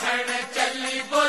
ಚಣ ಚಲ್ಲಿ ಬೋ